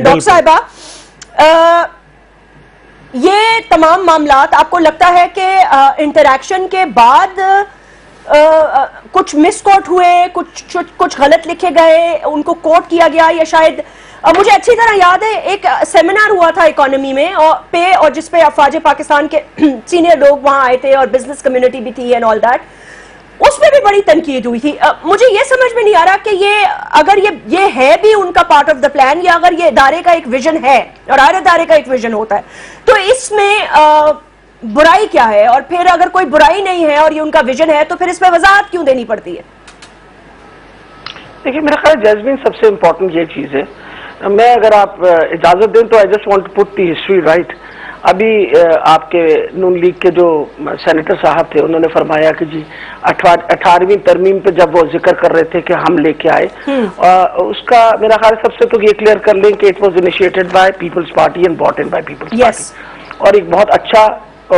Doctor صاحبہ یہ تمام معاملات آپ کو لگتا ہے کہ انٹریکشن کے بعد کچھ مس کوٹ ہوئے کچھ کچھ غلط لکھے گئے ان کو کوٹ کیا گیا یا شاید مجھے اچھی طرح یاد ہے ایک سیمینار ہوا تھا اکانومی میں پے اور جس پہ افواج پاکستان کے سینئر لوگ وہاں آئے تھے اور بزنس کمیونٹی بھی تھی اینڈ آل دیٹ اس میں بھی بڑی تنقید ہوئی تھی۔ مجھے یہ سمجھ میں نہیں آ رہا کہ یہ اگر یہ ہے بھی ان کا پارٹ آف دا پلان یا اگر یہ ادارے کا ایک ویژن ہے اور ہر ادارے کا ایک ویژن ہوتا ہے۔ تو اس میں برائی کیا ہے؟ اور پھر اگر کوئی برائی نہیں ہے اور یہ ان کا ویژن ہے تو پھر اس پہ وضاحت کیوں دینی پڑتی ہے؟ دیکھیے، میرا خیال جیزمین سب سے امپورٹنٹ یہ چیز ہے۔ میں اگر آپ اجازت دیں تو I just want put the history right ابھی آپ کے نون لیگ کے جو سینیٹر صاحب تھے انہوں نے فرمایا کہ جی اٹھارہویں ترمیم پہ جب وہ ذکر کر رہے تھے کہ ہم لے کے آئے اس کا میرا خیال سب سے تو یہ کلیئر کر لیں کہ it was initiated by Peoples Party and but by Peoples Party اور ایک بہت اچھا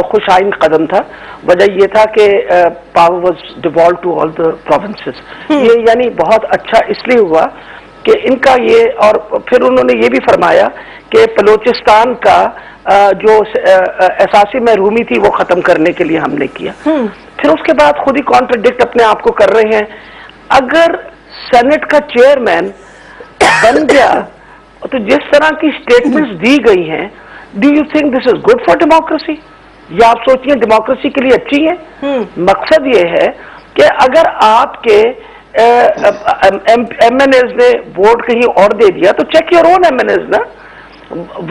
خوش آئین قدم تھا۔ وجہ یہ تھا کہ power was devolve to all the provinces یہ یعنی بہت اچھا اس لیے ہوا کہ ان کا یہ اور پھر انہوں نے یہ بھی فرمایا کہ بلوچستان کا جو احساسی محرومی تھی وہ ختم کرنے کے لیے ہم نے کیا۔ پھر اس کے بعد خود ہی کانٹرڈکٹ اپنے آپ کو کر رہے ہیں۔ اگر سینٹ کا چیئرمین بن گیا تو جس طرح کی سٹیٹمنٹس دی گئی ہیں do you think this is good for democracy یا آپ سوچیں ڈیموکریسی کے لیے اچھی ہے مقصد یہ ہے کہ اگر آپ کے ایم این ایز نے ووٹ کہیں اور دے دیا تو check your own M N As نا۔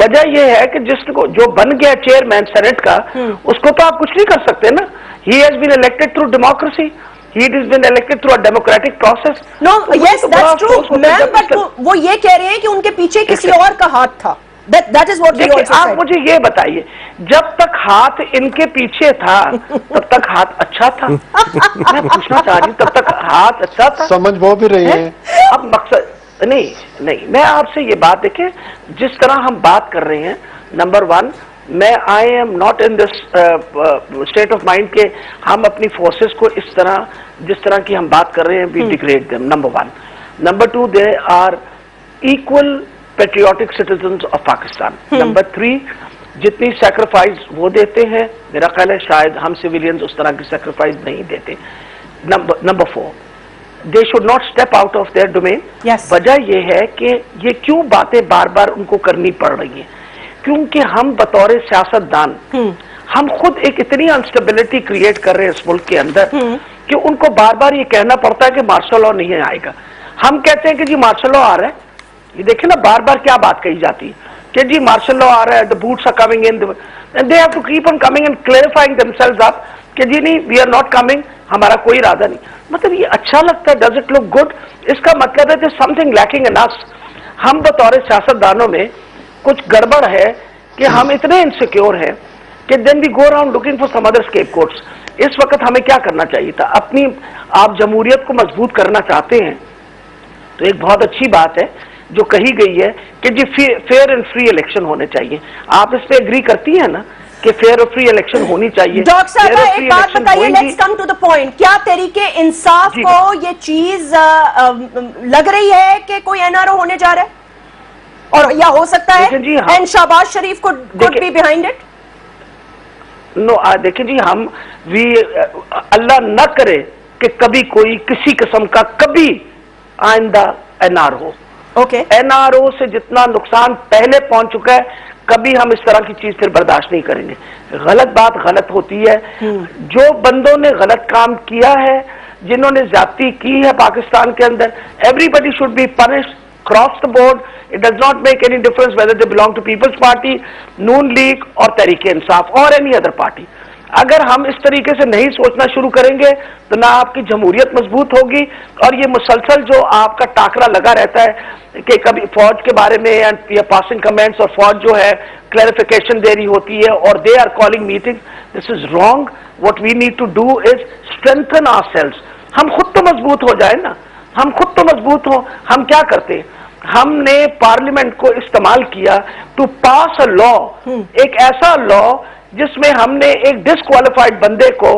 وجہ یہ ہے کہ جس کو جو بن گیا چیئرمین سینٹ کا اس کو تو آپ کچھ نہیں کر سکتے نا۔ He has been elected through democracy democratic process وہ یہ کہہ رہے ہیں کہ ان کے پیچھے کسی اور کا ہاتھ تھا۔ آپ مجھے یہ بتائیے جب تک ہاتھ ان کے پیچھے تھا تب تک ہاتھ اچھا تھا؟ میں پوچھنا چاہ رہی تب تک ہاتھ اچھا تھا؟ سمجھ وہ بھی رہی ہیں؟ اب مقصد نہیں نہیں میں آپ سے یہ بات دیکھیں جس طرح ہم بات کر رہے ہیں نمبر ون میں I am not in this state of mind کے ہم اپنی فورسز کو اس طرح جس طرح کی ہم بات کر رہے ہیں we degrade them number one. Number two they are equal patriotic citizens of Pakistan number three جتنی سیکریفائز وہ دیتے ہیں میرا خیال ہے شاید ہم سویلینز اس طرح کی سیکریفائز نہیں دیتے۔ Number four they should not step out of their domain وجہ یہ ہے کہ یہ کیوں باتیں بار بار ان کو کرنی پڑ رہی ہیں؟ کیونکہ ہم بطور سیاست دان ہم خود ایک اتنی انسٹیبلٹی کریٹ کر رہے ہیں اس ملک کے اندر کہ ان کو بار بار یہ کہنا پڑتا ہے کہ مارشل لا نہیں آئے گا۔ ہم کہتے ہیں کہ جی مارشل لا آ رہا ہے۔ یہ دیکھیں نا، بار بار کیا بات کہی جاتی ہے کہ جی مارشل لا آ رہا ہے boats are coming in they have to keep on coming and clarifying themselves آپ کہ جی نہیں وی آر ناٹ کمنگ ہمارا کوئی ارادہ نہیں۔ مطلب یہ اچھا لگتا ہے ڈز اٹ لک گڈ اس کا مطلب ہے سم تھنگ لیکنگ ان اس ہم بطور سیاست دانوں میں کچھ گڑبڑ ہے کہ ہم اتنے انسیکیور ہیں کہ then we go around looking for some other scapegoats اس وقت ہمیں کیا کرنا چاہیے تھا؟ اپنی آپ جمہوریت کو مضبوط کرنا چاہتے ہیں۔ تو ایک بہت اچھی بات ہے جو کہی گئی ہے کہ جی فیئر اینڈ فری الیکشن ہونے چاہیے۔ آپ اس پہ اگری کرتی ہیں نا کہ فیئر اور فری الیکشن ہونی چاہیے۔ ڈاکٹر صاحب ایک بات بتائیے let's come to the point کیا طریقے انصاف جی، کو یہ چیز لگ رہی ہے کہ کوئی این آر او ہونے جا رہا ہے؟ اور یا ہو سکتا ہے جی این شہباز شریف کو could be behind it no دیکھیں جی ہم اللہ نہ کرے کہ کبھی کوئی کسی قسم کا کبھی آئندہ این آر ہو۔ این آر او سے جتنا نقصان پہلے پہنچ چکا ہے کبھی ہم اس طرح کی چیز پھر برداشت نہیں کریں گے۔ غلط بات غلط ہوتی ہے۔ جو بندوں نے غلط کام کیا ہے جنہوں نے زیادتی کی ہے پاکستان کے اندر everybody should be punish across the board it does not make any difference whether they belong to Peoples Party Noon League اور تحریک انصاف اور اینی ادر پارٹی اگر ہم اس طریقے سے نہیں سوچنا شروع کریں گے تو نہ آپ کی جمہوریت مضبوط ہوگی اور یہ مسلسل جو آپ کا ٹاکرا لگا رہتا ہے کہ کبھی فوج کے بارے میں یا پاسنگ کمنٹس اور فوج جو ہے کلیریفیکیشن دے رہی ہوتی ہے اور they are calling meeting this is wrong what we need to do is strengthen ourselves ہم خود تو مضبوط ہو جائیں نا۔ ہم خود تو مضبوط ہوں۔ ہم کیا کرتے؟ ہم نے پارلیمنٹ کو استعمال کیا ٹو پاس اے لا ایک ایسا لا جس میں ہم نے ایک ڈسکوالیفائڈ بندے کو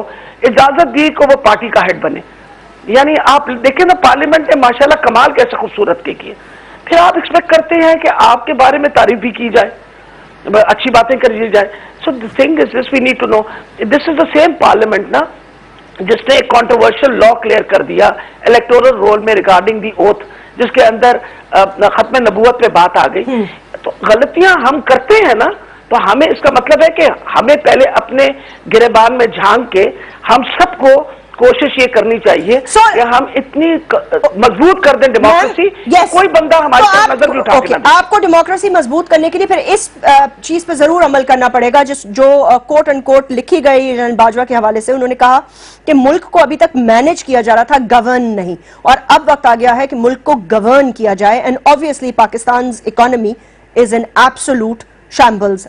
اجازت دی کہ وہ پارٹی کا ہیڈ بنے۔ یعنی آپ دیکھیں نا پارلیمنٹ نے ماشاءاللہ کمال کیسے خوبصورت کے کیے پھر آپ ایکسپیکٹ کرتے ہیں کہ آپ کے بارے میں تعریف بھی کی جائے اچھی باتیں کر لی جائے۔ So thing is this we need to know this is the same parliament نا جس نے ایک کانٹروورشل لا کلیئر کر دیا الیکٹورل رول میں ریگارڈنگ دی اوتھ جس کے اندر ختم نبوت پہ بات آ گئی۔ تو غلطیاں ہم کرتے ہیں نا تو ہمیں اس کا مطلب ہے کہ ہمیں پہلے اپنے گربان میں جھانک کے ہم سب کو کوشش یہ کرنی چاہیے کہ ہم اتنی مضبوط کر دیں ڈیموکریسی کوئی بندہ ہماری طرف نظر بھی اٹھا کے آپ کو ڈیموکریسی مضبوط کرنے کے لیے پھر اس چیز پہ ضرور عمل کرنا پڑے گا جس جو کوٹ ان کوٹ لکھی گئی باجوہ کے حوالے سے انہوں نے کہا کہ ملک کو ابھی تک مینج کیا جا رہا تھا گورن نہیں۔ اور اب وقت آ گیا ہے کہ ملک کو گورن کیا جائے اینڈ obviously پاکستان's economy is an absolute shambles